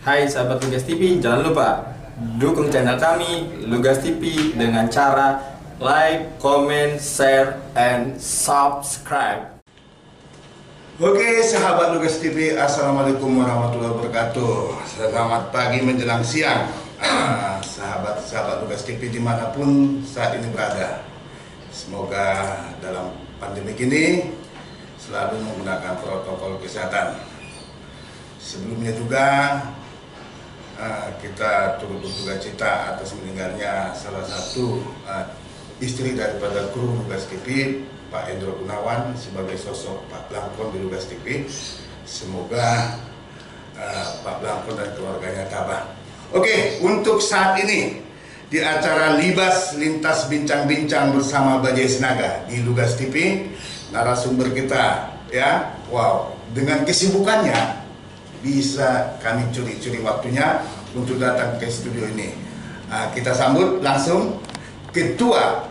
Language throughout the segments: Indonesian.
Hai sahabat Lugas TV, jangan lupa dukung channel kami Lugas TV dengan cara like, comment, share, and subscribe. Oke sahabat Lugas TV, Assalamualaikum warahmatullahi wabarakatuh. Selamat pagi menjelang siang. Ah, Sahabat-sahabat Lugas TV di mana pun saat ini berada. Semoga dalam pandemi ini selalu menggunakan protokol kesehatan. Sebelumnya juga Ah, kita turut berduka cita atas meninggalnya salah satu uh, istri daripada kru Lugas TV, Pak Endro Gunawan sebagai sosok Pak Blangkon di Lugas TV. Semoga uh, Pak Blangkon dan keluarganya tabah. Oke, untuk saat ini di acara Libas Lintas Bincang-Bincang bersama Bajai Senaga di Lugas TV, narasumber kita ya, wow, dengan kesibukannya bisa kami curi-curi waktunya untuk datang ke studio ini. Nah, kita sambut langsung Ketua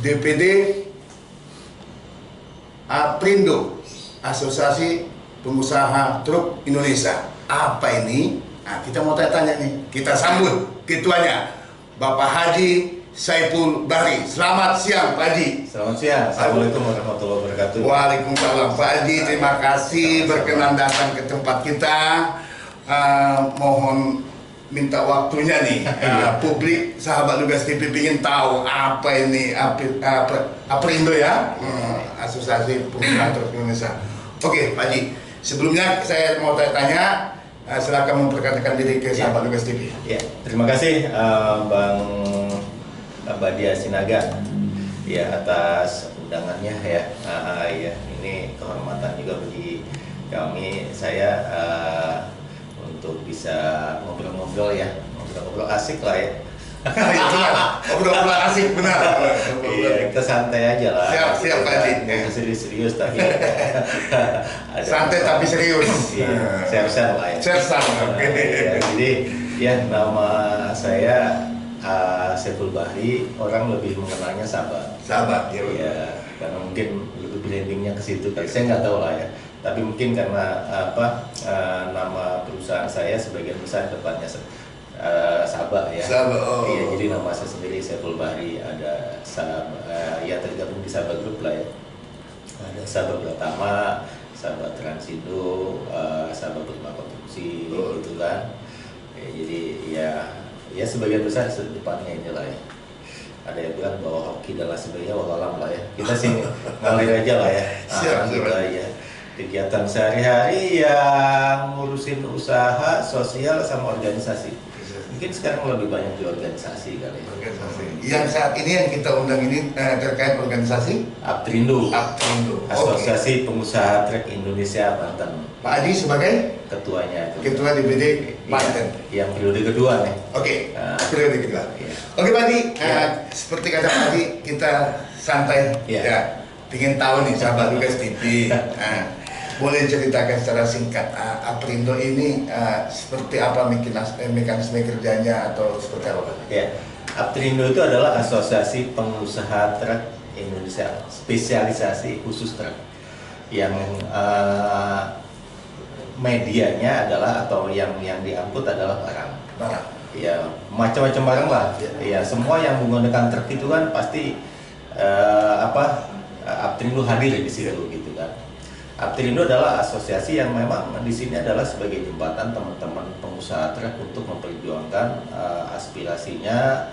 DPD Aprindo Asosiasi Pengusaha Truk Indonesia. Apa ini? Nah, kita mau tanya-tanya nih. Kita sambut ketuanya, Bapak Haji Saiful Bahri. Selamat siang Pak Haji. Selamat siang. Assalamualaikum warahmatullahi wabarakatuh. Waalaikumsalam Pak Haji. Terima kasih berkenan datang ke tempat kita. Uh, mohon minta waktunya nih uh, publik sahabat Lugas TV ingin tahu apa ini apa apa, apa Indo ya hmm, Asosiasi Pengusaha Indonesia. Oke Pak Haji. Sebelumnya saya mau tanya-tanya. Uh, silakan memperkenalkan diri ke sahabat Lugas TV. Ya, terima kasih uh, Bang Mbak Dia Sinaga ya atas undangannya ya. Uh, ya ini kehormatan juga bagi kami saya uh, untuk bisa ngobrol-ngobrol ya ngobrol-ngobrol asik lah ya. Ngobrol-ngobrol asik benar. Iya, kita santai aja lah. Siap, siap. Nggak serius-serius tapi. Santai tapi serius. Iya, sersan lah ya. Ya, jadi ya nama saya uh, Saiful Bahri orang lebih mengenalnya sahabat. Sahabat ya. Ya, karena mungkin lebih brandingnya ke situ. Tapi saya nggak tahu lah ya. Tapi mungkin karena apa uh, nama perusahaan saya sebagian besar depannya uh, Sabah ya. Sabah, oh. Iya, jadi nama saya sendiri Saiful Bahri ada Sabah, uh, ya tergabung di Sabah Group lah ya. Ada Sabah Pratama, Sabah Transindo, uh, Sabah Purba Konstruksi Oh. gitu kan. Ya, jadi ya ya sebagian besar depannya ini lah ya. Ada yang bilang bahwa hoki adalah sebagainya wallahualam lah ya. Kita sih ngalir aja lah ya. Siap, Ah, gitu siap. aja kegiatan sehari-hari yang ngurusin usaha sosial sama organisasi. Mungkin sekarang lebih banyak di organisasi kali ya. Organisasi. Yang saat ini yang kita undang ini eh, terkait organisasi? Aptrindo. Aprindo. Oke. Asosiasi Pengusaha Trek Indonesia Banten. Pak Adi sebagai ketuanya Ketua DPD Iya, Banten. yang periode kedua nih Oke, Ah. periode kedua. Iya. Oke Pak Adi, Iya. eh, seperti kata Pak Adi, kita santai Iya. ya. Pingin tahu nih sahabat Lugas TV. Nah, boleh ceritakan secara singkat ah, Aprindo ini ah, seperti apa mekanis- eh, mekanisme kerjanya atau seperti apa? Pak? Ya, Aptrindo itu adalah asosiasi pengusaha truk Indonesia spesialisasi khusus truk yang eh, medianya adalah atau yang yang diangkut adalah barang. Barang. Ya macam-macam barang lah. Ya. Ya semua yang menggunakan truk itu kan pasti eh, apa Aptrindo hadir di situ gitu kan. Aptrindo adalah asosiasi yang memang di sini adalah sebagai jembatan teman-teman pengusaha truk untuk memperjuangkan eh, aspirasinya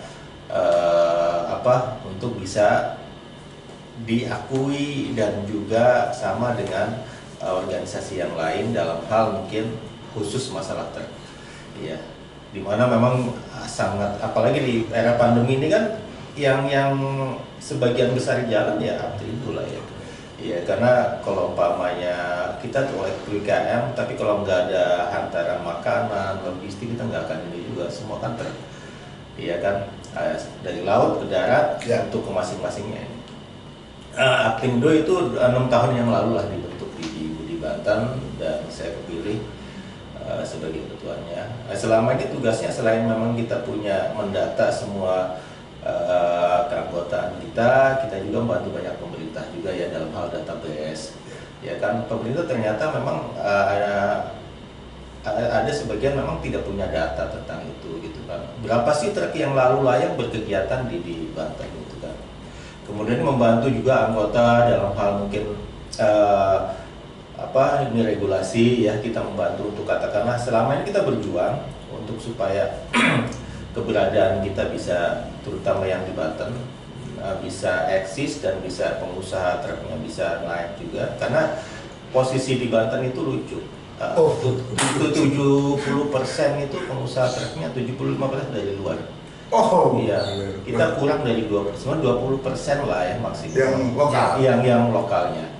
eh, apa untuk bisa diakui dan juga sama dengan eh, organisasi yang lain dalam hal mungkin khusus masalah truk. Iya. Di mana memang ah, sangat apalagi di era pandemi ini kan yang yang sebagian besar jalan ya Aptrindo lah ya. Iya, karena kalau umpamanya kita tuh oleh PKM, tapi kalau nggak ada hantaran makanan, logistik kita nggak akan ini juga semua kan ter, iya kan Eh, dari laut ke darat Ya. untuk ke masing-masingnya. Uh, Aprindo itu enam tahun yang lalu lah dibentuk di, di, di Banten dan saya kepilih uh, sebagai ketuanya. Nah, selama ini tugasnya selain memang kita punya mendata semua uh, keanggotaan kita, kita juga membantu banyak pemerintah juga ya dalam hal database. Ya kan pemerintah ternyata memang uh, ada ada sebagian memang tidak punya data tentang itu gitu kan. Berapa sih truk yang lalu layak berkegiatan di di Banten gitu kan. Kemudian membantu juga anggota dalam hal mungkin eh, apa ini regulasi ya kita membantu untuk katakanlah selama ini kita berjuang untuk supaya keberadaan kita bisa terutama yang di Banten eh, bisa eksis dan bisa pengusaha truknya bisa naik juga karena posisi di Banten itu lucu. Uh, Oh. itu 70 persen itu pengusaha truknya 75 persen dari luar. Oh, Iya, kita kurang dari 2 persen, 20 persen lah ya maksimal. Yang lokal. Yang yang lokalnya.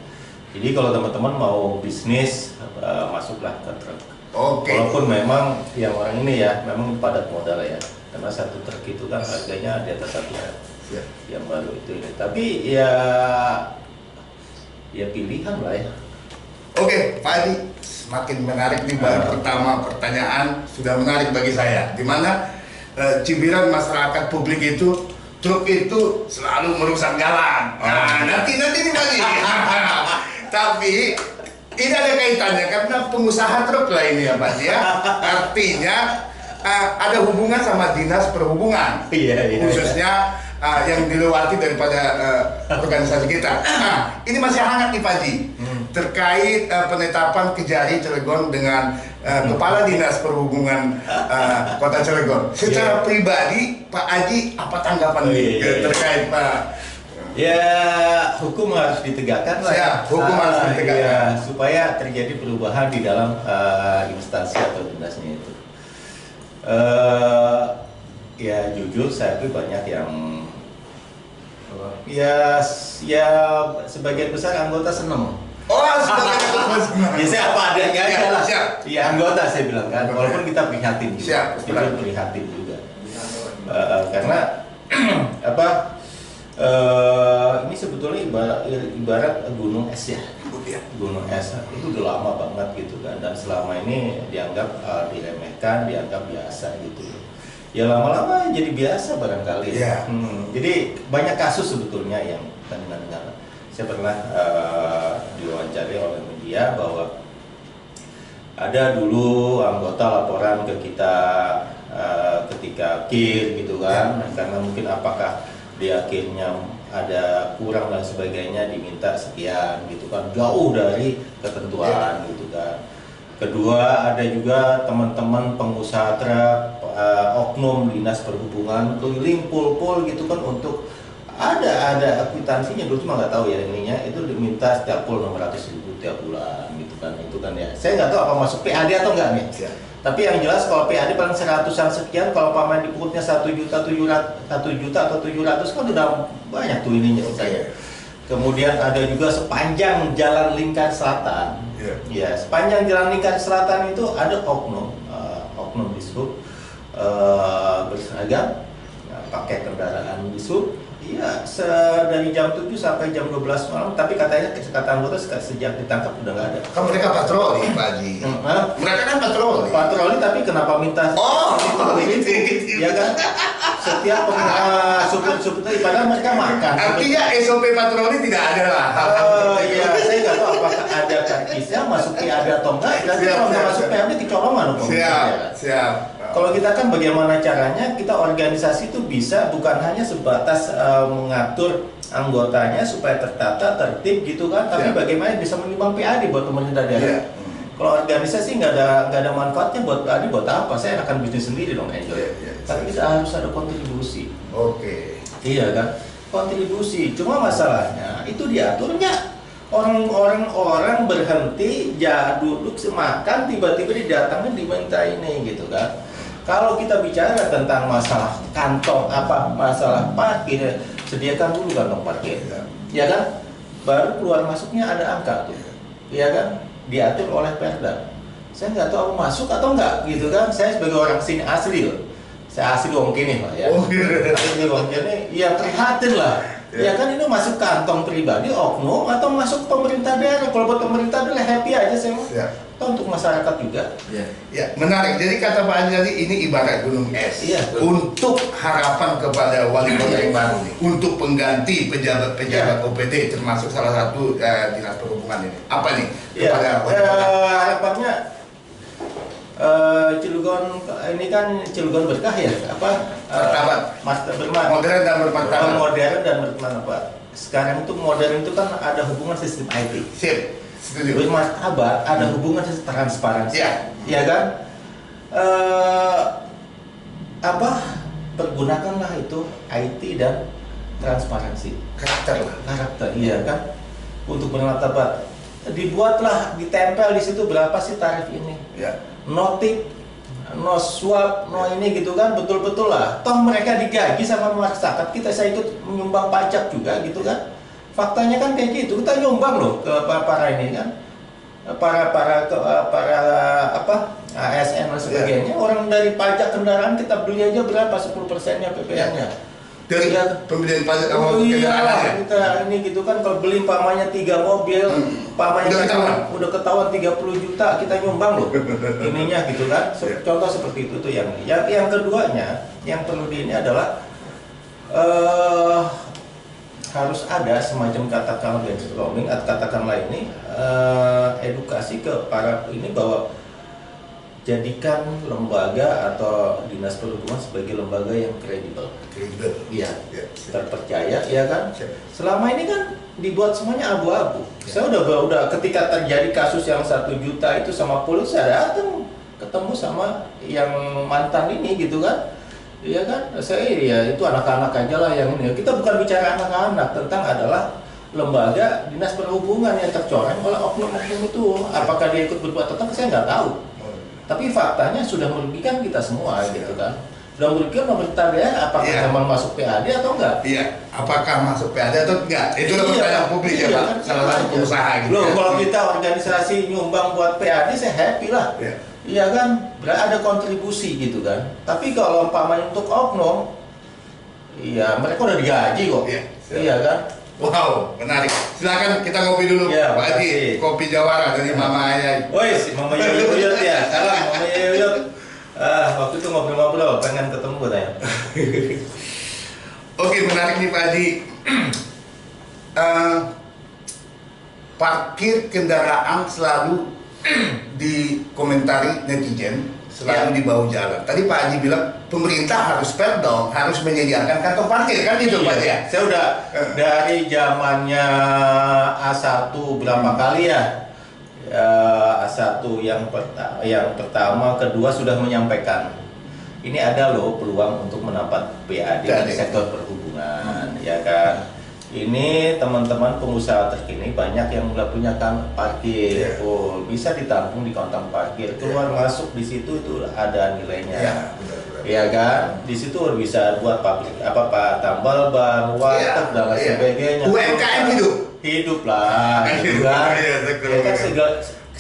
Jadi kalau teman-teman mau bisnis uh, masuklah ke truk. Oke. Walaupun memang yang orang ini ya memang padat modal ya, karena satu truk itu kan harganya di atas satu Ya. yang baru itu. Tapi ya ya pilihan lah ya. Oke, Pak Adi, semakin menarik nih baru pertama pertanyaan sudah menarik bagi saya. Di mana eh, cibiran masyarakat publik itu truk itu selalu merusak jalan. Nah, nanti nanti nih Pak Adi. Tapi ini ada kaitannya karena pengusaha truk lah ini ya Pak ya. Artinya eh, ada hubungan sama dinas perhubungan Iya, iya. khususnya uh, yang dilewati daripada uh, organisasi kita. Nah, ini masih hangat nih Pak Haji terkait uh, penetapan Kejari Cilegon dengan uh, Kepala Dinas Perhubungan uh, Kota Cilegon. Secara pribadi Pak Haji apa tanggapan Oh, nih iya, iya. terkait Pak? Ya hukum harus ditegakkan lah. Siap, hukum harus Ah, ditegakkan. iya, supaya terjadi perubahan di dalam eh, instansi atau dinasnya itu. Eh, ya jujur saya tuh banyak yang ya ya sebagian besar anggota seneng. Oh, senang. Ya saya apa adanya Siap, lah. siap. Ya anggota saya bilang kan, walaupun kita prihatin. Siap, Kita prihatin juga. Eh, karena apa? Eh, ini sebetulnya ibarat, ibarat gunung es ya. Gunung es itu udah lama banget gitu kan dan selama ini dianggap eh, diremehkan, dianggap biasa gitu. Ya lama-lama jadi biasa barangkali. Iya. Hmm, jadi banyak kasus sebetulnya yang dengan saya pernah eh, diwawancari oleh media bahwa ada dulu anggota laporan ke kita eh, ketika kir gitu kan karena mungkin apakah di akhirnya ada kurang dan sebagainya diminta sekian gitu kan. Jauh dari ketentuan gitu kan. Kedua ada juga teman-teman pengusaha truk eh, oknum dinas perhubungan keliling pul-pul gitu kan untuk ada ada akwitansinya dulu cuma nggak tahu ya ininya. Itu diminta setiap pul 600 ribu tiap bulan gitu kan. Itu kan ya. Saya nggak tahu apa masuk PAD atau enggak nih. Siap. Tapi yang jelas kalau PAD paling seratusan sekian kalau paman dipukutnya satu juta tujuh satu juta atau tujuh ratus kan udah banyak tuh ininya saya. Kemudian ada juga sepanjang jalan lingkar selatan. Iya. ya sepanjang jalan lingkar selatan itu ada oknum eh, oknum disub eh, berseragam ya, pakai kendaraan disub Iya, dari jam 7 sampai jam 12 malam, tapi katanya kata anggota se- sejak ditangkap udah nggak ada. Kan mereka patroli Pak Haji. Hmm? Mereka kan patroli. Patroli tapi kenapa minta Oh, itu? gitu. Ya kan? Setiap pengguna supir-supir itu padahal mereka makan. Artinya SOP patroli tidak ada lah. Oh iya, saya nggak tahu apakah ada kartisnya masuk PAD atau enggak. Siap, kalau nggak masuk kecolongan hukum. Siap, siap. Kalau kita kan bagaimana caranya kita organisasi itu bisa bukan hanya sebatas eh, mengatur anggotanya supaya tertata, tertib gitu kan, tapi Siap. bagaimana bisa menimbang PAD buat pemerintah daerah. Kalau organisasi nggak ada nggak ada manfaatnya buat PAD buat apa? Saya akan bisnis sendiri dong enjoy. Iya, iya. Tapi kita harus ada kontribusi. Oke. Iya kan? Kontribusi. Cuma masalahnya itu diaturnya orang-orang orang berhenti ja duduk semakan tiba-tiba didatangin diminta ini gitu kan. Kalau kita bicara tentang masalah kantong apa masalah parkir sediakan dulu kantong parkir. Iya. Ya kan? Baru keluar masuknya ada angka. Iya kan? Diatur oleh Perda. Saya nggak tahu masuk atau enggak gitu kan. Saya sebagai orang sini asli loh. Saya asli wong kini Pak ya. Oh, iya. Asli wong kini ya prihatin lah. Ya. Ya kan ini masuk kantong pribadi oknum atau masuk pemerintah daerah. Kalau buat pemerintah daerah happy aja saya Atau untuk masyarakat juga. Ya, menarik. Jadi kata Pak Haji tadi ini ibarat gunung es. Iya. Untuk harapan kepada wali kota yang baru nih, untuk pengganti pejabat-pejabat Iya. OPD termasuk salah satu eh, dinas perhubungan ini. Apa nih Ya, kepada wali kota? eh, harapannya eh, Cilegon ini kan Cilegon berkah ya apa eh, Martabat. Master bermat Modern dan bermartabat. Oh, modern dan bermartabat sekarang itu modern itu kan ada hubungan sistem IT Sip, setuju. bermartabat ada hubungan sistem transparansi. Iya. ya kan? Eh, apa? Pergunakanlah itu IT dan transparansi. Karakter lah. karakter iya kan? Untuk bermartabat. Dibuatlah ditempel di situ berapa sih tarif ini? Ya. no tip no swap no ini gitu kan? Betul-betul lah. Toh mereka digaji sama masyarakat. Kita saya ikut menyumbang pajak juga gitu kan faktanya kan kayak gitu kita nyumbang loh ke pa- para ini kan para para ke- para apa ASN dan sebagainya orang dari pajak kendaraan kita beli aja berapa 10 persennya PPN-nya Dari Iya. pembelian pajak Oh iya, kendaraan ya? kita ini gitu kan kalau beli pamannya tiga mobil, Hmm. pamannya Udah ketahuan. udah ketahuan 30 juta kita nyumbang loh. Ininya gitu kan. Se- Iya. Contoh seperti itu tuh yang yang yang keduanya yang perlu di ini adalah eh harus ada semacam katakanlah brainstorming atau katakanlah ini eh, edukasi ke para ini bahwa jadikan lembaga atau dinas perhubungan sebagai lembaga yang kredibel. Kredibel. Iya, Ya, terpercaya, ya kan? Siap. Selama ini kan dibuat semuanya abu-abu. Ya. Saya udah udah ketika terjadi kasus yang satu juta itu sama polisi saya datang ketemu sama yang mantan ini gitu kan. Iya kan? Saya ya itu anak-anak aja lah yang ini. Kita bukan bicara anak-anak tentang adalah lembaga dinas perhubungan yang tercoreng oleh oknum-oknum itu. Apakah dia ikut berbuat tetap saya nggak tahu. Tapi faktanya sudah merugikan kita semua gitu kan. Sudah merugikan pemerintah daerah apakah Iya. memang masuk PAD atau enggak? Iya, apakah masuk PAD atau enggak? Itu Iya, pertanyaan publik ya iya, Pak, kan, salah iya satu aja. pengusaha gitu. Loh, ya. kalau kita organisasi nyumbang buat PAD saya happy lah. Iya. Iya kan, berarti ada kontribusi gitu kan. Tapi kalau umpamanya untuk oknum, iya mereka udah digaji kok. Iya, siap. Iya kan. Wow, menarik. Silakan kita ngopi dulu, Iya, Pak Adi. makasih. Kopi Jawara dari Mama Ayah. Woi, si Mama Yuyut ya. Salam Mama Yuyut. Ah, waktu itu ngobrol-ngobrol, pengen ketemu katanya. Oke, menarik nih Pak Adi. Eh, parkir kendaraan selalu dikomentari netizen, selalu Ya. di bahu jalan. Tadi Pak Haji bilang pemerintah harus fair dong, harus menyediakan kantong parkir kan itu Pak ya? Saya udah Eh. dari zamannya A1 berapa kali ya? Ya, A1 yang perta- yang pertama, kedua sudah menyampaikan ini ada loh peluang untuk mendapat PAD PAD. di sektor perhubungan, ya kan? Ini teman-teman pengusaha terkini banyak yang nggak punya kan parkir, Iya. oh bisa ditampung di kantong parkir, keluar masuk di situ itu ada nilainya. Ya, benar-benar. Iya kan, di situ bisa buat pabrik apa pak tambal ban, warteg Iya, dan lain iya. sebagainya. UMKM hidup. Hidup lah, gitu kan. Iya, Ya kan segala,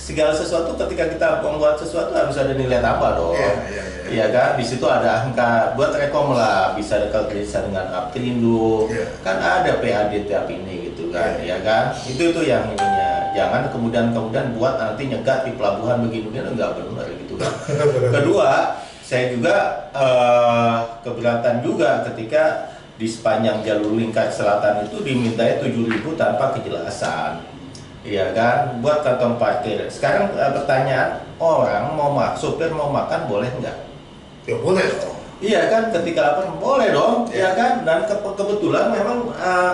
segala sesuatu ketika kita membuat sesuatu harus ada nilai tambah dong. Iya, iya, iya. Iya kan, di situ ada angka buat rekom lah, bisa dekat kerjasama dengan Aptrindo, Iya. kan ada PAD tiap ini gitu kan, Iya. ya kan. Itu itu yang ininya. Jangan kemudian kemudian buat nanti nyegat di pelabuhan begini-begini enggak benar gitu kan. Kedua, saya juga eh, keberatan juga ketika di sepanjang jalur lingkar selatan itu dimintai 7.000 tanpa kejelasan. Iya kan, buat kantong parkir. Sekarang eh, pertanyaan orang mau mak supir mau makan boleh nggak? Ya boleh dong. Iya kan, ketika lapar boleh dong, Iya. ya kan. Dan ke- kebetulan memang eh,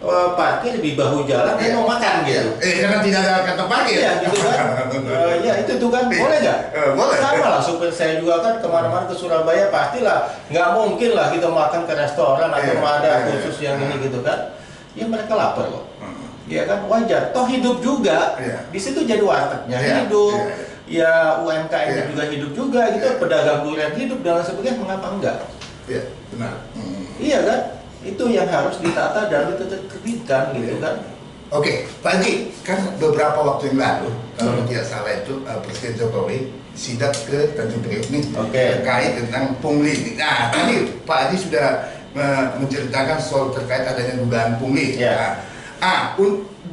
eh, parkir di bahu jalan dia Iya. mau makan gitu. Eh, karena tidak ada kantong parkir. Iya gitu kan. Eh, ya itu tuh kan boleh nggak? Eh, boleh. Sama lah supir saya juga kan ke mana-mana ke Surabaya pastilah nggak mungkin lah kita makan ke restoran atau Iya, ada iya, khusus iya. yang ini gitu kan. Ya mereka lapar kok. Hmm. Iya kan wajar. Toh hidup juga. Iya. Di situ jadi wartegnya Iya, hidup. iya, Ya UMKM Iya. juga hidup juga gitu. Iya. Pedagang durian hidup dan lain sebagainya. Mengapa enggak? Iya, benar. Hmm. Iya kan? Itu yang harus ditata dan ditertibkan gitu Iya. kan. Oke, Pak Haji, kan beberapa waktu yang lalu, kalau Hmm. tidak salah itu uh, Presiden Jokowi sidak ke Tanjung Priok nih Oke. terkait tentang pungli. Nah, tadi Pak Haji sudah uh, menceritakan soal terkait adanya dugaan pungli. Ya. Nah, ah,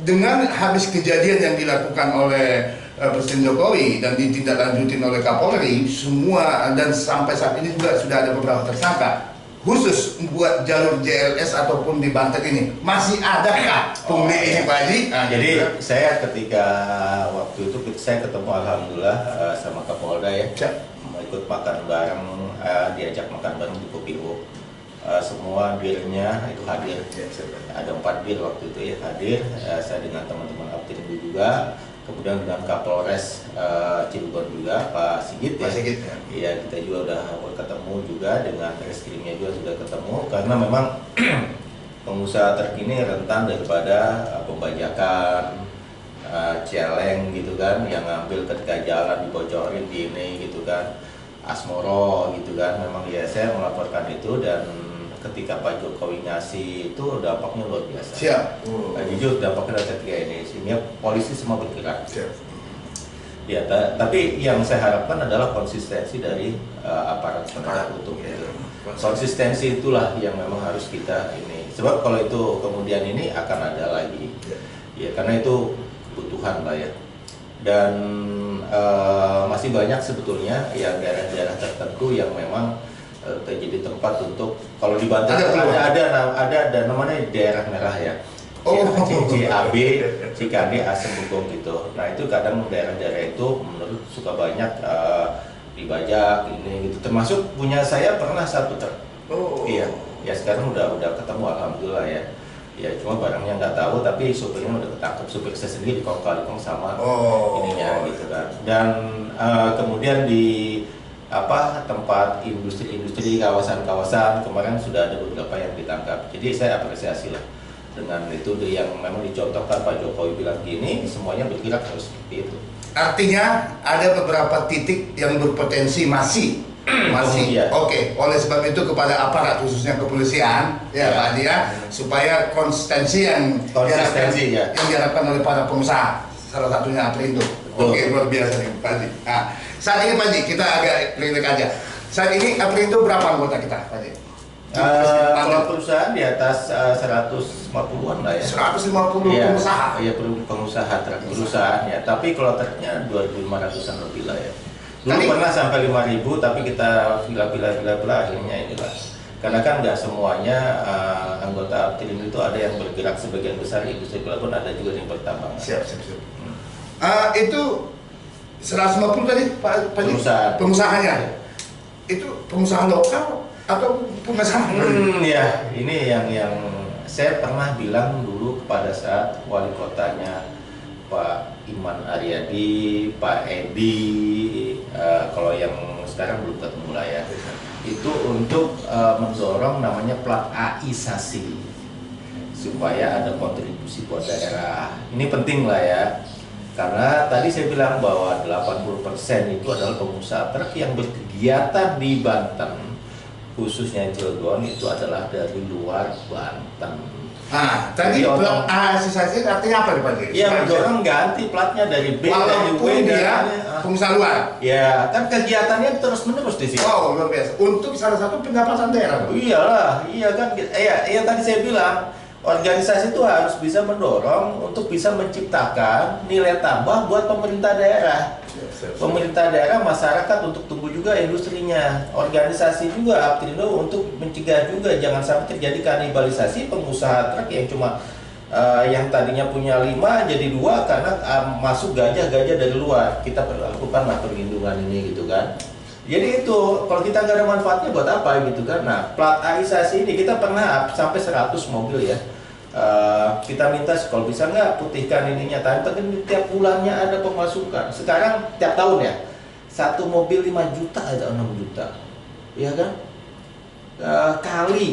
dengan habis kejadian yang dilakukan oleh uh, Presiden Jokowi dan ditindaklanjutin oleh Kapolri, semua dan sampai saat ini juga sudah ada beberapa tersangka. khusus buat jalur JLS ataupun di Banten ini masih adakah pungli Oh, ini. Pak Haji? Nah, Jadi saya ketika waktu itu saya ketemu alhamdulillah eh, sama Kapolda ya. Siap. Mau ikut makan bareng, eh, diajak makan bareng di Kopiu. Eh, semua birnya itu hadir. Ada empat bir waktu itu ya hadir. Eh, saya dengan teman-teman Aptirindu juga. Kemudian dengan Kapolres Cilegon juga Pak Sigit Pak ya. Sigit, ya. Iya kita juga udah ketemu juga dengan reskrimnya juga sudah ketemu karena memang pengusaha terkini rentan daripada uh, pembajakan, uh, celeng gitu kan, yang ngambil ketika jalan dibocorin di ini gitu kan, asmoro gitu kan, memang ya saya melaporkan itu dan ketika Pak Jokowi ngasih itu dampaknya luar biasa. Siap. Nah, jujur dampaknya dari ketiga ini sehingga polisi semua bergerak. Siap. Ya, ta- tapi yang saya harapkan adalah konsistensi dari uh, aparat penegak hukum ya. itu. Konsistensi itulah yang memang harus kita ini. Sebab kalau itu kemudian ini akan ada lagi. Ya. Ya, karena itu kebutuhan lah ya. Dan uh, masih banyak sebetulnya ya daerah-daerah tertentu yang memang uh, terjadi tempat untuk kalau di Banten Ada ada ada ada, ada, ada namanya daerah merah ya. Oh. CAB, CKD, Asem Bogong gitu. Nah itu kadang daerah-daerah itu menurut suka banyak uh, dibajak ini gitu. Termasuk punya saya pernah satu ter. Oh. Iya. Ya sekarang udah udah ketemu alhamdulillah ya. Ya cuma barangnya nggak tahu tapi supirnya udah ketangkep supir saya sendiri kong kali kong sama Oh. ininya gitu kan. Dan uh, kemudian di apa tempat industri-industri kawasan-kawasan kemarin sudah ada beberapa yang ditangkap. Jadi saya apresiasi lah dengan itu yang memang dicontohkan Pak Jokowi bilang gini semuanya bergerak harus seperti itu. Artinya ada beberapa titik yang berpotensi masih masih Iya. oke. Oleh sebab itu kepada aparat khususnya kepolisian ya Iya. Pak Adi ya supaya konsistensi yang Konsistensi, diharapkan, ya. yang diharapkan oleh para pengusaha salah satunya Aprindo. Oke luar biasa nih Pak Adi. Nah, saat ini Pak Adi kita agak rilek aja. Saat ini Aprindo berapa anggota kita Pak Adi? Uh, kalau perusahaan di atas uh, 150-an lah ya. 150 Iya, pengusaha. Iya, pengusaha truk perusahaan ya. Tapi kalau truknya 2.500-an lebih lah ya. Dulu Tadi- pernah sampai 5.000 tapi kita pila-pila-pila akhirnya inilah. Karena kan nggak semuanya uh, anggota Aptirin itu ada yang bergerak sebagian besar industri pelabuhan, ada juga yang pertambangan. Siap, siap, siap. Ah, itu 150 tadi Pak? Perusahaan. Pengusahanya. Itu pengusaha lokal atau pengusaha Hmm, ya, ini yang yang saya pernah bilang dulu kepada saat wali kotanya Pak Iman Aryadi, Pak Edi, eh, kalau yang sekarang belum ketemu lah ya, itu untuk eh, mendorong namanya plat aisasi supaya ada kontribusi buat daerah. Ini penting lah ya. Karena tadi saya bilang bahwa 80% itu adalah pengusaha truk yang berkegiatan di Banten khususnya Cilegon itu adalah dari luar Banten. Nah, tadi blok otom- asosiasi artinya apa nih Pak Adi? Ya mendorong ganti platnya dari B dari W Walaupun dari dia ah. pengusaha luar. Ya kan kegiatannya terus menerus di sini. Wow, luar biasa. Untuk salah satu pendapatan daerah. Oh, iyalah, iya kan. Iya, iya tadi saya bilang organisasi itu harus bisa mendorong untuk bisa menciptakan nilai tambah buat pemerintah daerah. Pemerintah daerah, masyarakat untuk tumbuh juga industrinya, organisasi juga Aptrindo untuk mencegah juga jangan sampai terjadi kanibalisasi pengusaha truk yang cuma eh, yang tadinya punya lima jadi dua karena eh, masuk gajah-gajah dari luar. Kita perlakukanlah perlindungan ini gitu kan. Jadi itu kalau kita nggak ada manfaatnya buat apa gitu kan? Nah plat aisasi ini kita pernah sampai 100 mobil ya. Eh, kita minta kalau bisa nggak putihkan ininya. Tapi kan tiap bulannya ada pemasukan. Sekarang tiap tahun ya satu mobil 5 juta ada 6 juta. Iya kan? Eh, kali.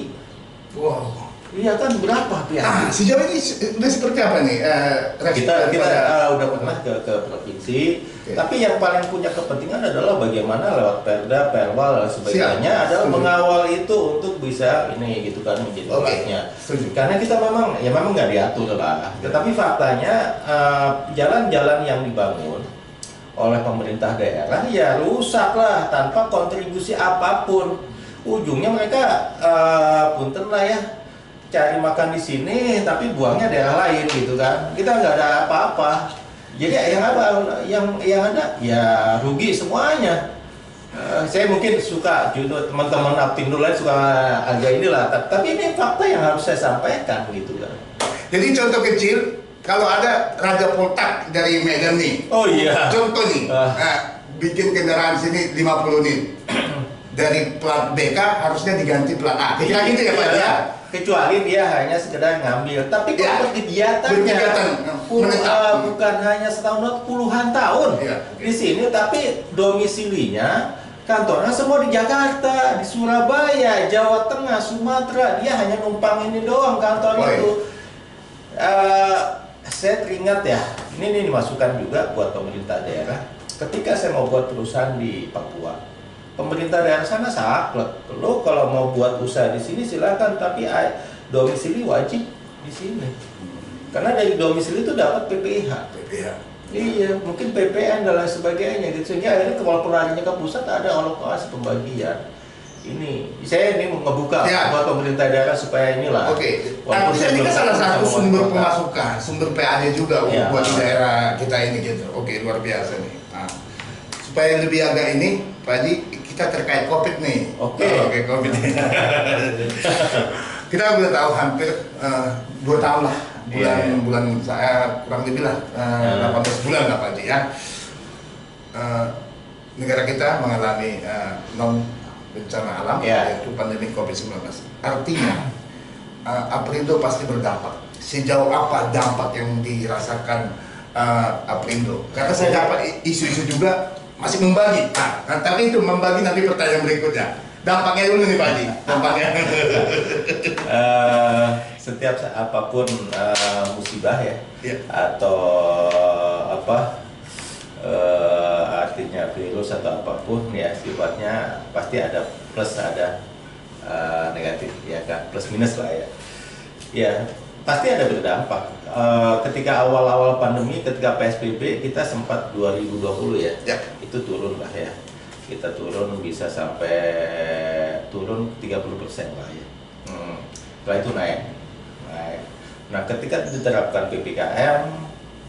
Wow. iya kan? Berapa pihak sejauh ini udah seperti apa nih? eh, respon kita kita eh, udah pernah ke ke provinsi Oke. tapi yang paling punya kepentingan adalah bagaimana lewat perda perwal dan sebagainya Siap. adalah Setuju. mengawal itu untuk bisa ini gitu kan menjadi Setuju. karena kita memang ya memang nggak diatur lah tetapi faktanya eh, jalan-jalan yang dibangun oleh pemerintah daerah ya rusak lah tanpa kontribusi apa pun ujungnya mereka eh, punten lah ya cari makan di sini tapi buangnya daerah lain gitu kan kita nggak ada apa-apa jadi yang apa yang yang ada ya rugi semuanya Eh, saya mungkin suka juga teman-teman Aptindo lain suka agak inilah, ta- tapi ini fakta yang harus saya sampaikan gitu kan. Jadi contoh kecil, kalau ada Raja Poltak dari Medan nih, Oh iya. contoh nih, Ah. nah, bikin kendaraan sini 50 nih, dari plat BK harusnya diganti plat A. Kira gitu ya Pak ya? Kecuali dia hanya sekedar ngambil, tapi Ya. kalau berkegiatannya Berkegiatan, pul- menetap. eh, bukan hanya setahun puluhan tahun Iya. di sini, tapi domisilinya kantornya semua di Jakarta, di Surabaya, Jawa Tengah, Sumatera. Dia hanya numpang ini doang kantor iya. itu. Eh, saya teringat ya, ini ini masukan juga buat pemerintah daerah. Ketika saya mau buat perusahaan di Papua, pemerintah daerah sana saklek. Lo kalau mau buat usaha di sini silakan, tapi domisili wajib di sini. Karena dari domisili itu dapat PPIH. PPH. Iya, mungkin PPN dan lain sebagainya gitu. Sehingga akhirnya walaupun larinya ke pusat ada alokasi pembagian. Ini saya ini mau ngebuka Ya. buat pemerintah daerah supaya inilah. Oke, Walaupun artinya saya ini kan salah satu sumber pemasukan, sumber PAD juga Iya. buat di daerah kita ini gitu. Oke, luar biasa nih. Nah, supaya lebih agak ini, Pak Haji, kita terkait COVID nih. Oke. Oh, Oke, COVID. kita udah tahu hampir eh, dua tahun lah bulan Iya. bulan saya kurang lebih lah eh, Ya. 18 bulan lah Pak Haji ya. Eh, negara kita mengalami eh, non bencana alam Ya. yaitu pandemi COVID-19. Artinya uh, Aprindo pasti berdampak. Sejauh apa dampak yang dirasakan uh, Aprindo? Karena saya dapat i- isu-isu juga masih membagi. Nah, nah, tapi itu membagi nanti pertanyaan berikutnya. Dampaknya dulu nih Pak Haji. Dampaknya. Eh, setiap apa pun eh, musibah ya Iya. atau apa eh, artinya virus atau apa pun ya sifatnya pasti ada plus ada eh, negatif ya kan plus minus lah ya ya pasti ada berdampak Eh, ketika awal-awal pandemi ketika psbb kita sempat 2020 ya. Ya. itu turun lah ya. Kita turun bisa sampai turun 30% lah ya. Hmm. setelah itu naik. Naik. Nah ketika diterapkan ppkm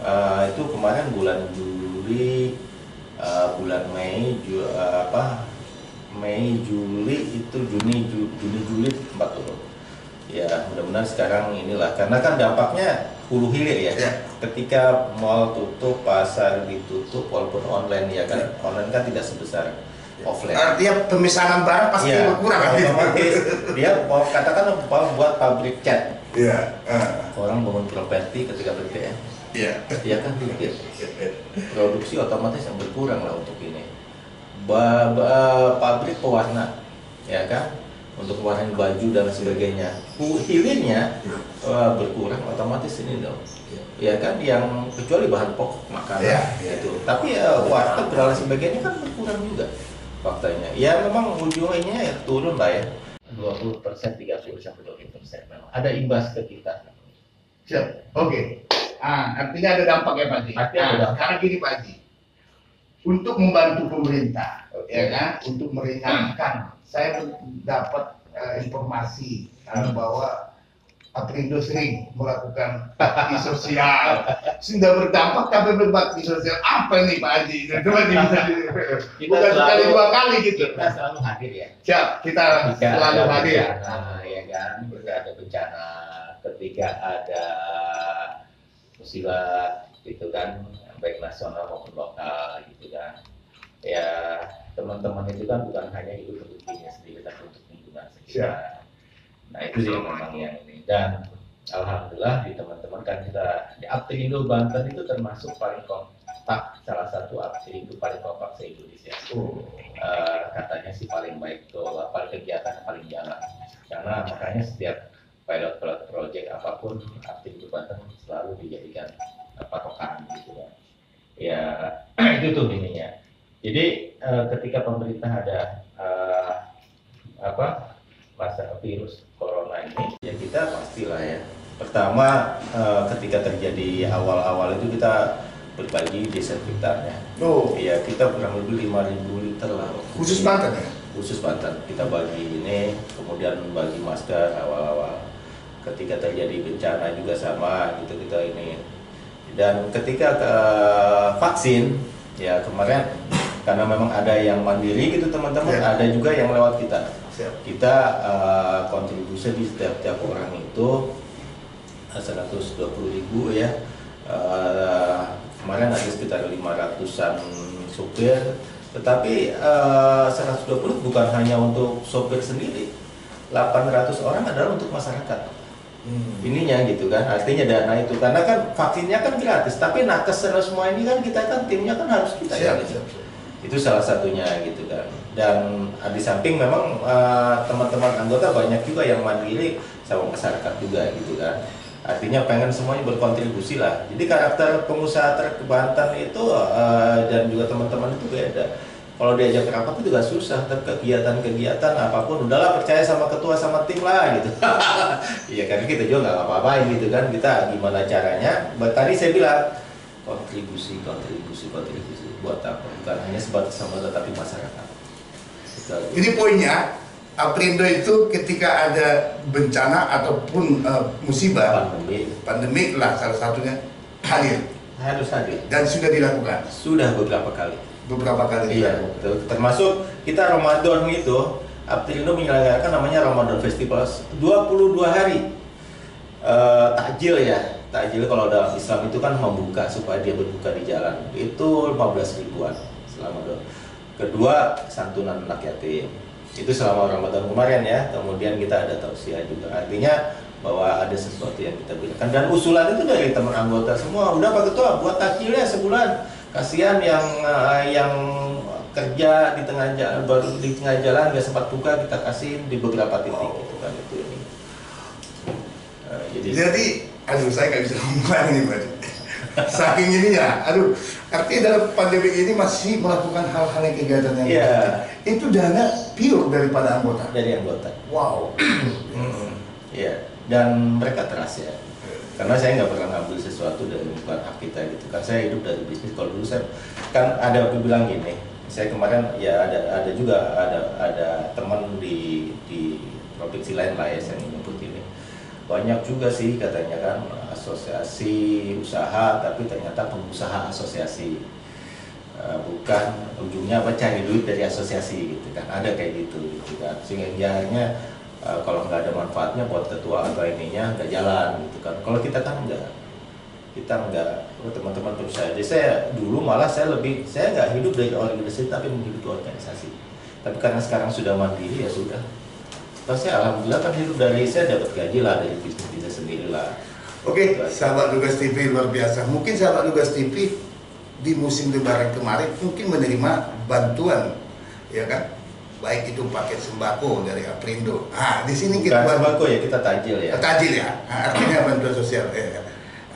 eh, itu kemarin bulan Juli eh, bulan Mei Ju- eh, apa Mei Juli itu Juni Ju- Juni Juli tempat turun. Ya mudah-mudahan sekarang inilah. Karena kan dampaknya hulu hilir ya. Ya. ketika mall tutup pasar ditutup walaupun online ya kan online kan tidak sebesar offline. Artinya pemesanan barang pasti Iya, berkurang. kan? otomatis dia mau katakan mau buat pabrik cat. Iya. ah, orang bangun properti ketika BTN Iya. ya. Kan dikit produksi otomatis yang berkurang lah untuk ini. Ba- ba- pabrik pewarna ya kan untuk warnain baju dan sebagainya hilirnya eh, berkurang otomatis ini dong ya kan yang kecuali bahan pokok makanan Iya, iya. gitu tapi ya warteg dan lain sebagainya kan berkurang juga faktanya ya memang ujungnya ya turun lah ya 20 persen 30 sampai 20 persen memang ada imbas ke kita Siap. Oke. Ah, artinya ada dampak ya Pak Haji. Pasti ada Nah. Sekarang gini Pak Haji. Untuk membantu pemerintah, Oke. ya kan, untuk meringankan. Saya dapat eh, informasi Hmm. bahwa Aprindo sering melakukan bakti sosial, sudah berdampak tapi berbakti sosial apa nih Pak Haji? Coba bisa di- bukan sekali dua kali gitu. kita selalu hadir ya Siap, kita ketika selalu ada hadir. bencana ya kan ketika ada bencana ketika ada musibat gitu kan baik nasional maupun lokal gitu kan ya teman-teman itu kan bukan hanya hidup untuk dirinya sendiri tapi untuk lingkungan sekitar. Nah itu sih memang yang ini. Dan alhamdulillah di teman-teman kan kita di Aptindo Banten itu termasuk paling kompak salah satu Aptindo paling kompak se Indonesia Eh, katanya sih paling baik tuh paling kegiatan paling jalan. Karena makanya setiap pilot pilot project apa pun aktif di Banten selalu dijadikan patokan gitu kan. Ya itu tuh ininya jadi eh, ketika pemerintah ada eh, apa masa virus corona ini ya kita pastilah ya pertama eh, ketika terjadi awal-awal itu kita berbagi desinfektannya Oh, Iya, kita kurang lebih 5000 liter lah. khusus. Banten ya? Khusus Banten. Kita bagi ini, kemudian bagi masker awal-awal. Ketika terjadi bencana juga sama, gitu kita ini. Dan ketika ke vaksin, ya kemarin karena memang ada yang mandiri gitu teman-teman, Ya. ada juga yang lewat kita. Siap. Kita eh, kontribusi di setiap tiap orang itu eh, 120 ribu ya. Eh, kemarin ada sekitar 500-an supir, tetapi eh, 120 bukan hanya untuk sopir sendiri, 800 orang adalah untuk masyarakat Hmm. ininya gitu kan artinya dana itu karena kan vaksinnya kan gratis tapi nakes dan semua ini kan kita kan timnya kan harus kita ya Siap, gitu. siap, siap. Itu salah satunya gitu kan dan eh, di samping memang eh, teman-teman anggota banyak juga yang mandiri sama masyarakat juga gitu kan artinya pengen semuanya berkontribusi lah. Jadi karakter pengusaha truk Banten itu eh, dan juga teman-teman itu beda. Kalau diajak rapat itu juga susah tapi kegiatan-kegiatan apa pun. Udahlah percaya sama ketua sama tim lah gitu. Iya karena kita juga nggak apa-apain gitu kan. Kita gimana caranya? Tadi saya bilang kontribusi kontribusi kontribusi buat apa? Bukan hanya sebatas sama tetapi masyarakat. Ini poinnya, Aprindo itu ketika ada bencana ataupun eh, musibah, pandemi. pandemik lah salah satunya hadir. Harus hadir. Dan sudah dilakukan? Sudah beberapa kali. Beberapa kali. iya betul. termasuk kita Ramadan itu Aprindo menyelenggarakan namanya Ramadan Festival 22 hari. Eh, takjil ya takjil kalau dalam Islam itu kan membuka supaya dia berbuka di jalan. Itu 15 ribuan selama dua kedua santunan anak yatim. Itu selama Ramadan kemarin ya. Kemudian kita ada tausiah juga. Artinya bahwa ada sesuatu yang kita berikan dan usulan itu dari teman anggota semua. Udah Pak Ketua buat takjilnya sebulan. Kasihan yang eh, yang kerja di tengah jalan baru di tengah jalan nggak sempat buka kita kasih di beberapa titik. Gitu kan itu ini. Eh, jadi Jadi, aduh saya nggak bisa ngomong ini Pak. Saking ininya, aduh, artinya dalam pandemi ini masih melakukan hal-hal yang kegiatan yang Iya. penting. itu dana pure daripada anggota. dari anggota Wow. Iya, dan mereka teras ya. Karena saya nggak pernah ngambil sesuatu dari bukan hak kita gitu. Kan saya hidup dari bisnis. Kalau dulu saya kan ada yang bilang gini. Saya kemarin ya ada ada juga ada ada teman di di provinsi lain lah ya saya ini. Banyak juga sih katanya kan asosiasi usaha tapi ternyata pengusaha asosiasi. Eh, bukan ujungnya apa cari duit dari asosiasi gitu kan ada kayak gitu gitu kan. Sehingga akhirnya eh, kalau nggak ada manfaatnya buat ketua atau ininya nggak jalan gitu kan. Kalau kita kan enggak kita enggak oh, teman-teman percaya jadi saya dulu malah saya lebih saya nggak hidup dari organisasi tapi menghidupi organisasi. Tapi karena sekarang sudah mandiri ya sudah Saya alhamdulillah kan hidup dari saya dapat gaji lah dari bisnis bisnis sendiri lah Oke, sahabat Lugas TV luar biasa. Mungkin sahabat Lugas TV di musim lebaran kemarin mungkin menerima bantuan, ya kan? Baik itu paket sembako dari Aprindo. Ah, di sini kita bukan sembako ya kita tajil ya tajil ya, Ah, artinya bantuan sosial. Eh,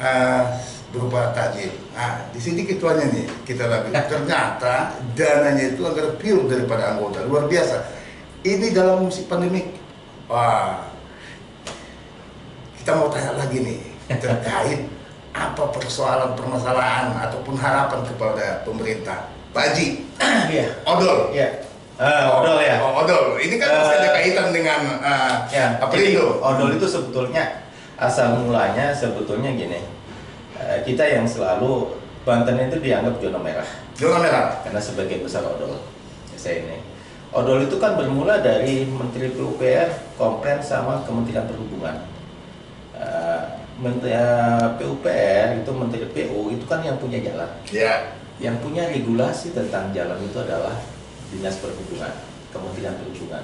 ah, berupa tajil. Ah, di sini ketuanya nih kita lagi. Ternyata dananya itu agar pure daripada anggota, luar biasa. Ini dalam musim pandemik. Wah, kita mau tanya lagi nih terkait apa persoalan permasalahan ataupun harapan kepada pemerintah. Pak Haji, iya odol. iya ah, odol ya Oh, odol. Ini kan masih ada Eh, kaitan dengan ah, Ya, Aprindo. jadi odol itu sebetulnya asal mulanya sebetulnya gini. eh, Kita yang selalu Banten itu dianggap zona merah Zona merah. karena sebagian besar odol. Saya ini. Odol itu kan bermula dari Menteri PUPR komplain sama Kementerian Perhubungan. Eh, Menteri eh, PUPR itu Menteri PU itu kan yang punya jalan. Ya. Yang punya regulasi tentang jalan itu adalah Dinas Perhubungan, Kementerian Perhubungan.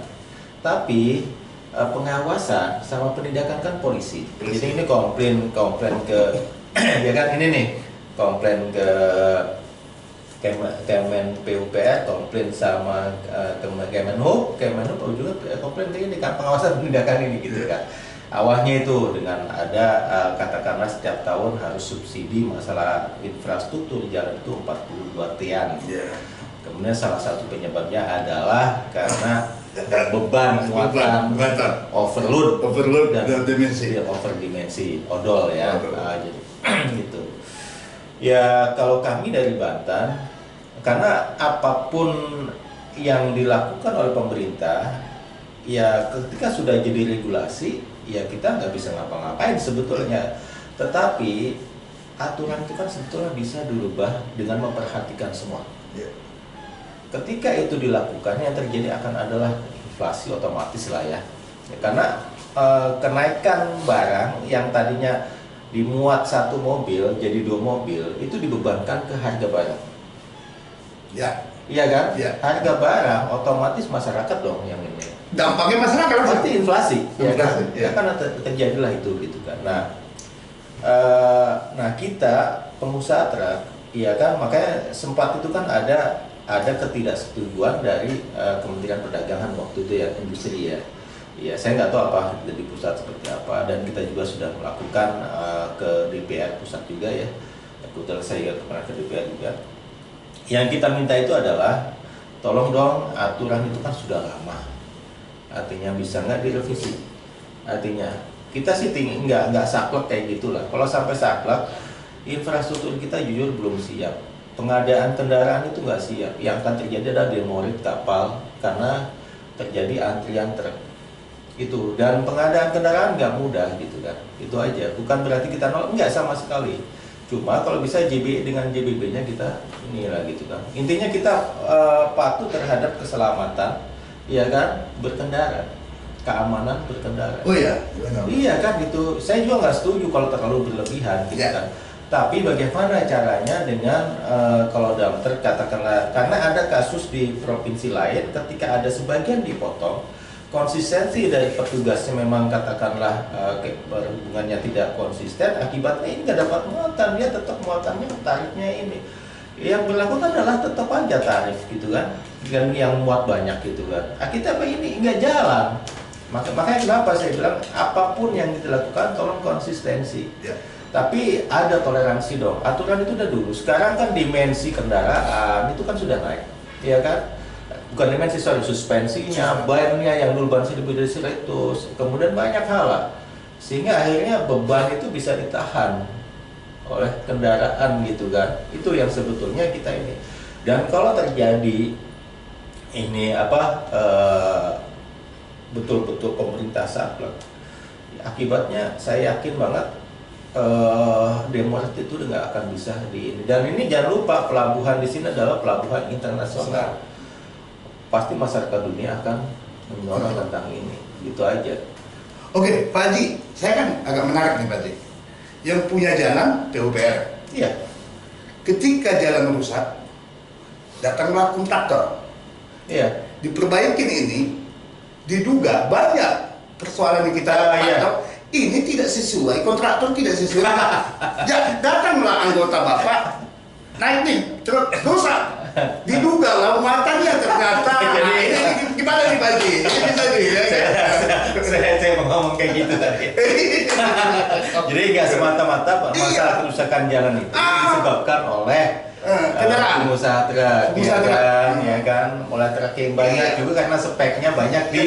Tapi eh, pengawasan sama penindakan kan polisi. Polisi. Jadi ini komplain komplain ke ya kan ini nih komplain ke Kemen, PUPR komplain sama eh, Kemen- Kemenhub, Kemenhub juga komplain ke ini kan pengawasan penindakan ini gitu kan. Awalnya itu dengan ada eh, katakanlah setiap tahun harus subsidi masalah infrastruktur jalan itu 42 tian. Ya. Kemudian salah satu penyebabnya adalah karena beban muatan overload Overload dan dan dimensi. Iya, over dimensi odol ya Odol. Ah, jadi gitu ya kalau kami dari Banten karena apa pun yang dilakukan oleh pemerintah ya ketika sudah jadi regulasi ya kita nggak bisa ngapa-ngapain sebetulnya. Tetapi aturan itu kan sebetulnya bisa dirubah dengan memperhatikan semua. Ya. ketika itu dilakukan yang terjadi akan adalah inflasi otomatis lah ya, ya karena eh, kenaikan barang yang tadinya dimuat satu mobil jadi dua mobil itu dibebankan ke harga barang. Ya. iya kan? Iya. harga barang otomatis masyarakat dong yang ini. Dampaknya masyarakat pasti inflasi ya kan? Inflasi, ya. Ya. kan ter- terjadilah itu gitu kan. Nah eh, nah kita pengusaha truk iya kan? Makanya sempat itu kan ada ada ketidaksetujuan dari eh, Kementerian Perdagangan waktu itu ya industri ya Iya, saya nggak tahu apa di pusat seperti apa dan kita juga sudah melakukan eh, ke DPR pusat juga ya. Kebetulan saya juga pernah ke DPR juga. Yang kita minta itu adalah tolong dong aturan itu kan sudah lama. Artinya bisa nggak direvisi? Artinya kita sih tinggi nggak nggak saklek kayak gitulah. Kalau sampai saklek, infrastruktur kita jujur belum siap. Pengadaan kendaraan itu nggak siap. Yang akan terjadi adalah demorit kapal karena terjadi antrian truk itu dan pengadaan kendaraan nggak mudah gitu kan. Itu aja. Bukan berarti kita nolak nggak sama sekali. Cuma kalau bisa JB dengan JBB-nya kita inilah gitu kan. Intinya kita eh, patuh terhadap keselamatan ya kan berkendara. Keamanan berkendara. Oh iya, gimana? Iya kan itu, saya juga nggak setuju kalau terlalu berlebihan gitu Ya. kan. Tapi bagaimana caranya dengan eh, kalau dalam truk katakanlah karena ada kasus di provinsi lain ketika ada sebagian dipotong konsistensi dari petugasnya memang katakanlah eh, ke- berhubungannya tidak konsisten akibatnya ini nggak dapat muatan dia tetap muatannya tarifnya ini. Yang berlaku kan adalah tetap aja tarif gitu kan dengan yang muat banyak gitu kan. Kita apa ini? Nggak jalan. Maka makanya kenapa saya bilang apa pun yang dilakukan tolong konsistensi. Ya. tapi ada toleransi dong. Aturan itu udah dulu. Sekarang kan dimensi kendaraan itu kan sudah naik. Ya kan bukan dimensi sorry suspensinya bannya yang dulu ban lebih dari 100 kemudian banyak hal lah. Sehingga akhirnya beban itu bisa ditahan oleh kendaraan gitu kan. Itu yang sebetulnya kita ini. Dan kalau terjadi ini apa eh, betul-betul pemerintah saklek akibatnya saya yakin banget Demokrat itu nggak akan bisa di dan ini jangan lupa pelabuhan di sini adalah pelabuhan internasional pasti masyarakat dunia akan menyorot tentang ini gitu aja Oke, Pak Haji, saya kan agak menarik nih Pak Haji. Yang punya jalan PUPR. iya Ketika jalan rusak, datanglah kontraktor. iya Diperbaikin ini, diduga banyak persoalan yang kita Ah, iya. ini tidak sesuai, kontraktor tidak sesuai. datanglah anggota Bapak, naik nih, truk rusak. Diduga lah muatannya ternyata. Jadi- Nah, ini, gimana nih Pak Haji? Ini bisa nih, ya, ya. saya saya mau ngomong kayak gitu tadi jadi nggak semata-mata Iya. masalah kerusakan jalan itu Ah. disebabkan oleh Eh, eh, kendaraan. pengusaha truk ya kan ya kan mulai truk yang banyak Iya. juga karena speknya banyak di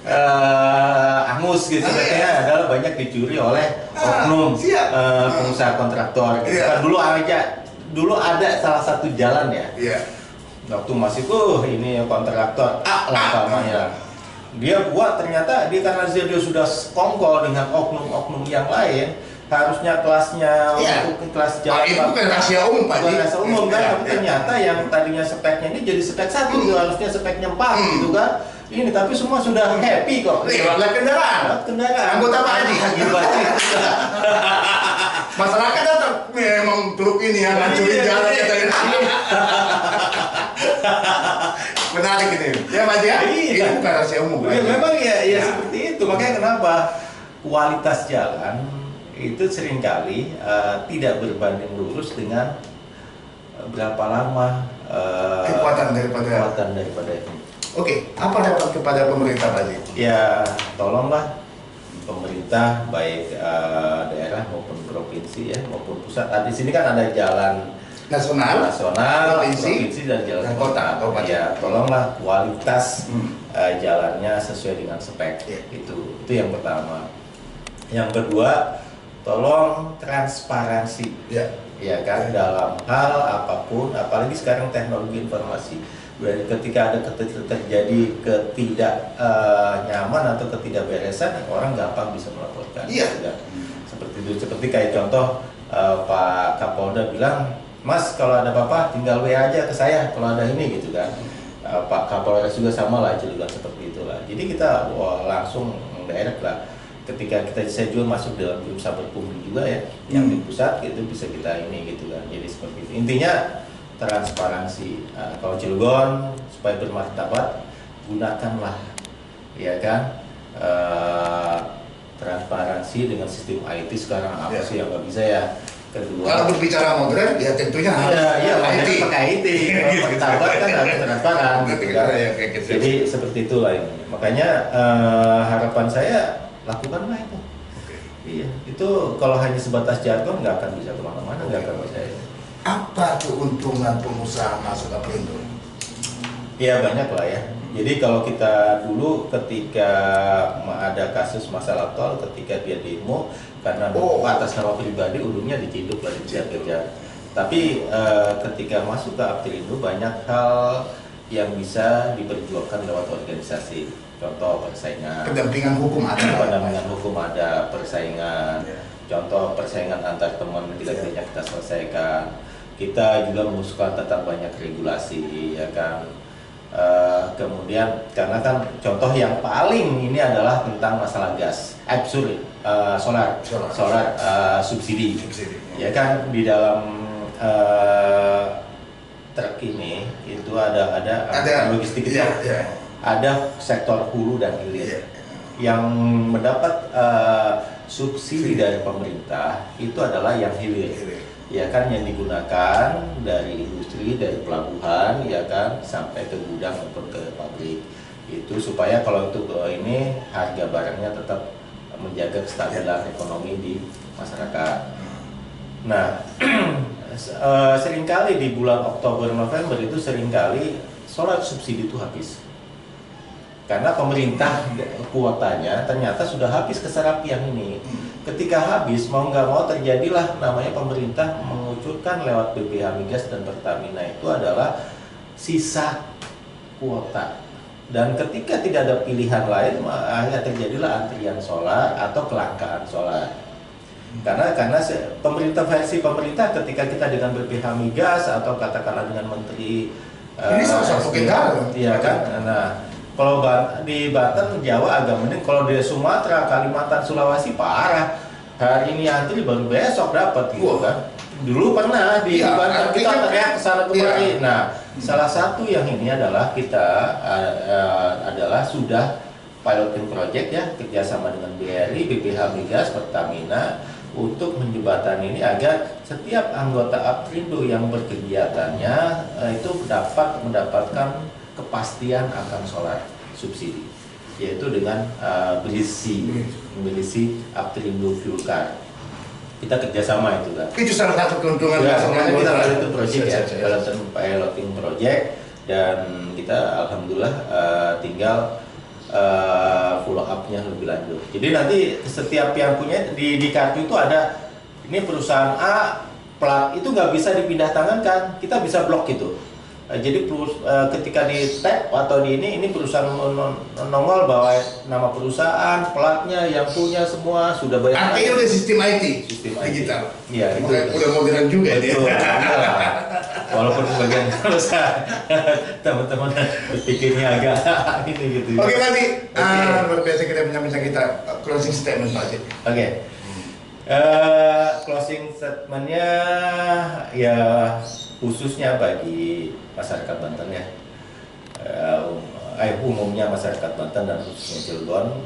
eh, angus gitu Ah, iya. adalah banyak dicuri oleh Ah, oknum eh, pengusaha kontraktor gitu kan dulu aja dulu ada salah satu jalan ya Iya. waktu masih tuh ini kontraktor A lah umpamanya dia buat ternyata dia karena dia, dia sudah sekongkol dengan oknum-oknum yang lain harusnya kelasnya Iya. untuk kelas Ah, jalan itu bukan rahasia umum Pak bukan rahasia umum kan Iya, tapi iya. ternyata yang tadinya speknya ini jadi spek satu Hmm. harusnya speknya empat Hmm. gitu kan ini tapi semua sudah happy kok Lewatlah kendaraan. Lewat kendaraan Anggota Pak Haji. Masyarakat datang memang truk ini yang hancurin Iya, jalan iya. katanya. Menarik ini. Ya Pak Haji ya? Iya. Ini bukan rahasia umum. Pak Ya, memang ya, ya Ya. seperti itu. Makanya kenapa kualitas jalan itu sering kali eh, tidak berbanding lurus dengan eh, berapa lama eh, Kekuatan daripada- kekuatan daripada Oke, apa harapan kepada pemerintah Pak? Ya tolonglah pemerintah baik eh, daerah maupun provinsi ya maupun pusat. Ah, di sini kan ada jalan Nasional, nasional, provinsi, provinsi, dan jalan dan kota, kabupaten. Ya, tolonglah kualitas Hmm. eh, jalannya sesuai dengan spek. Iya. Itu itu yang pertama. Yang kedua, tolong transparansi. Ya. Ya kan dalam hal apa pun, apalagi sekarang teknologi informasi ketika ada terjadi ketidak eh, nyaman atau ketidakberesan, orang gampang bisa melaporkan. Iya. gitu kan. Seperti itu, seperti kayak contoh eh, Pak Kapolda bilang, Mas kalau ada apa-apa tinggal WA aja ke saya kalau ada ini gitu kan. uh, Pak Kapolres juga sama lah Cilegon seperti itulah. Jadi kita wah, langsung direct lah. Ketika kita saya juga masuk dalam grup sahabat publik juga ya, yang di pusat itu bisa kita ini gitu kan. Jadi seperti itu. Intinya transparansi. Uh, kalau Cilegon supaya bermartabat gunakanlah ya kan uh, transparansi dengan sistem IT sekarang apa Ya. sih yang nggak bisa ya kedua Kalau berbicara modern, ya tentunya harus Iya, iya, IT. makanya pakai IT. Martabat kan harus transparan gitu kan. Ya, kayak gitu. Jadi seperti itulah ini. Makanya eh, harapan saya lakukanlah itu. Iya, itu kalau hanya sebatas jargon nggak akan bisa ke mana-mana, nggak akan bisa. Apa keuntungan pengusaha masuk Aprindo? Iya banyak lah ya. Jadi kalau kita dulu ketika ada kasus masalah tol, ketika dia demo karena Oh. atas nama pribadi, ujungnya diciduk lah dikejar-kejar. Tapi eh, ketika masuk ke Aprindo banyak hal yang bisa diperjuangkan lewat organisasi. Contoh persaingan, Pendampingan hukum ada. pendampingan hukum ada persaingan. Ya. Contoh persaingan antar teman kita Ya. bisa kita selesaikan. Kita juga mengusulkan tentang banyak regulasi, ya kan. Eh, kemudian karena kan contoh yang paling ini adalah tentang masalah gas, eh, sorry, eh, solar, Solar. eh, subsidi, Subsidi. ya kan di dalam eh, truk ini itu ada ada, Ada logistik itu, Iya, iya. ada sektor hulu dan hilir Iya. yang mendapat eh, subsidi dari pemerintah itu adalah yang hilir Hilir. Ya kan yang digunakan dari industri dari pelabuhan ya kan sampai ke gudang maupun ke pabrik itu supaya kalau itu ke ini harga barangnya tetap menjaga kestabilan ekonomi di masyarakat. Nah, eh, sering kali di bulan Oktober November itu sering kali solar subsidi itu habis karena pemerintah kuotanya ternyata sudah habis keserap yang ini. Ketika habis mau nggak mau terjadilah namanya pemerintah mengucurkan lewat BPH Migas dan Pertamina itu adalah sisa kuota. Dan ketika tidak ada pilihan lain, akhirnya terjadilah antrian solar atau kelangkaan solar. Karena karena pemerintah versi pemerintah ketika kita dengan BPH Migas atau katakanlah dengan Menteri Ini salah satu SDM, kendala. Iya kan? Nah, kalau di Banten, Jawa agak mending. Kalau di Sumatera, Kalimantan, Sulawesi parah. Hari ini antri baru besok dapat gitu Wah. kan. Dulu pernah di Iya, Banten kita teriak ke sana kemari. Iya. Nah, salah satu yang ini adalah kita eh, eh, adalah sudah piloting project ya kerjasama dengan BRI, BPH Migas, Pertamina untuk menjembatani ini agar setiap anggota Aprindo yang berkegiatannya eh, itu dapat mendapatkan kepastian akan solar subsidi yaitu dengan eh, berisi berisi Aprindo Fuel Card kita kerjasama itu kan Itu salah satu keuntungan Ya, masuk makanya kita anggota. piloting project ya, siap, siap. piloting, project dan kita alhamdulillah eh, tinggal eh, follow up-nya lebih lanjut. Jadi nanti setiap yang punya di, di kartu itu ada ini perusahaan A plat itu nggak bisa dipindah tangan kan, kita bisa blok itu. Eh, jadi eh, ketika di tag atau di ini ini perusahaan non- nongol bahwa nama perusahaan, platnya yang punya semua sudah bayar. Artinya udah sistem IT, Sistem IT. digital. Iya, itu. Udah modern juga dia. Betul, iyalah. Walaupun sebagian besar teman-teman berpikirnya agak gitu gitu. Oke Pak Oke. Ah, luar biasa kita kita uh, closing statement Pak. Oke. Eh, closing statementnya ya khususnya bagi masyarakat Banten ya. Eh, um- eh, umumnya masyarakat Banten dan khususnya Cilegon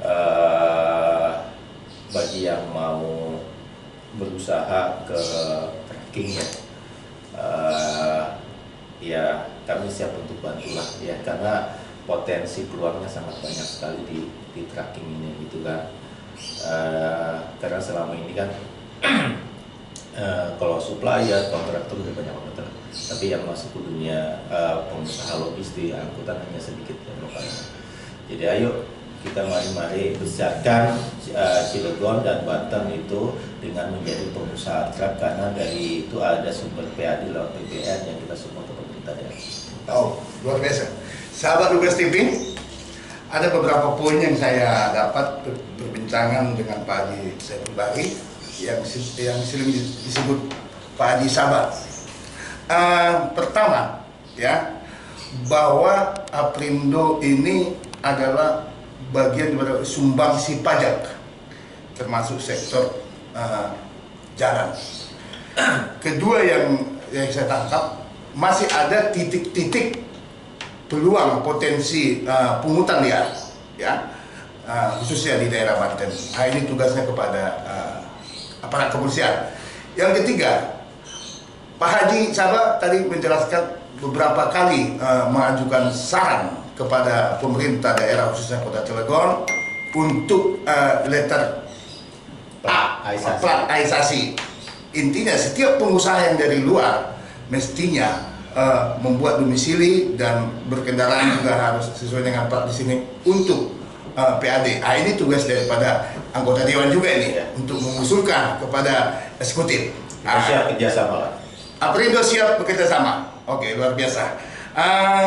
eh, bagi yang mau berusaha ke tracking ya eh, ya kami siap untuk bantulah ya karena potensi peluangnya sangat banyak sekali di di tracking ini gitu kan Eh, karena selama ini kan eh, kalau supplier kontraktor udah banyak lah. tapi yang masuk ke dunia eh, pengusaha logistik angkutan hanya sedikit ya lokalnya jadi ayo kita mari-mari besarkan uh, Cilegon dan Banten itu dengan menjadi pengusaha truk karena dari itu ada sumber PAD lewat PPN yang kita semua ke pemerintah ya. Oh, luar biasa. Sahabat Lugas TV, ada beberapa poin yang saya dapat ber- berbincangan dengan Pak Haji Saiful yang yang sering di- disebut Pak Haji Sahabat. Eh, pertama, ya, bahwa Aprindo ini adalah bagian dari sumbangsi pajak termasuk sektor uh, jalan. Kedua yang yang saya tangkap masih ada titik-titik peluang potensi uh, pungutan liar ya uh, khususnya di daerah Banten. Nah, ini tugasnya kepada uh, aparat kepolisian. Yang ketiga, Pak Haji Sabah tadi menjelaskan beberapa kali uh, mengajukan saran kepada pemerintah daerah khususnya Kota Cilegon untuk uh, letter A, plat aisasi. Intinya setiap pengusaha yang dari luar mestinya uh, membuat domisili dan berkendaraan juga harus sesuai dengan plat di sini untuk uh, PAD. Ah ini tugas daripada anggota dewan juga ini ya. untuk mengusulkan kepada eksekutif. Ah, siap kerjasama. Aprindo siap bekerja sama. Oke luar biasa. Uh,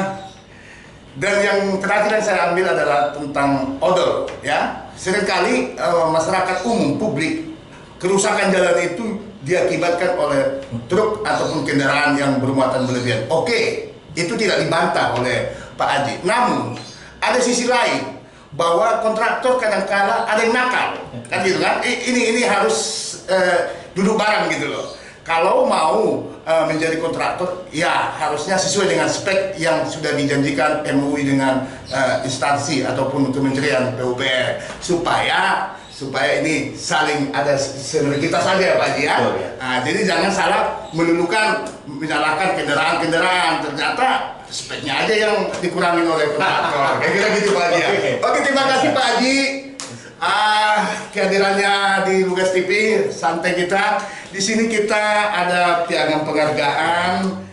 dan yang terakhir yang saya ambil adalah tentang odol ya. Seringkali uh, masyarakat umum publik kerusakan jalan itu diakibatkan oleh truk ataupun kendaraan yang bermuatan berlebihan. Oke, itu tidak dibantah oleh Pak Haji. Namun ada sisi lain bahwa kontraktor kadang-kala ada yang nakal, kan gitu kan? Ini ini harus uh, duduk bareng gitu loh. Kalau mau uh, menjadi kontraktor, ya harusnya sesuai dengan spek yang sudah dijanjikan MUI dengan uh, instansi ataupun kementerian PUPR supaya supaya ini saling ada sinergitas saja ya Pak Haji ya. Oh, ya. Nah, jadi jangan salah melulukan menyalahkan kendaraan-kendaraan ternyata speknya aja yang dikurangi oleh kontraktor. Kayak kira gitu Pak Haji ya. Oke terima kasih Pak Haji. Ah, kehadirannya di Lugas TV, santai kita. Di sini kita ada piagam penghargaan